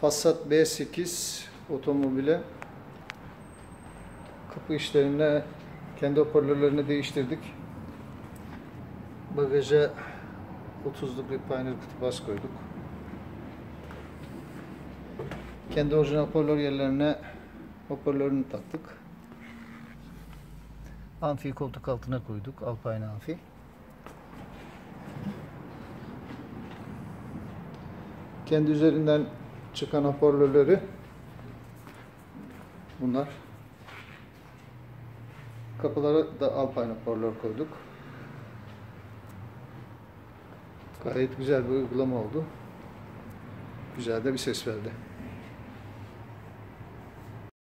Passat B8 otomobile kapı işlerine kendi hoparlörlerini değiştirdik. Bagaja 30'luk bir Pioneer kutu bas koyduk. Kendi orijinal hoparlör yerlerine hoparlörünü taktık. Amfi koltuk altına koyduk. Alpine amfi. Kendi üzerinden çıkan hoparlörleri bunlar. Kapılara da Alpine hoparlör koyduk. Gayet güzel bir uygulama oldu. Güzel de bir ses verdi.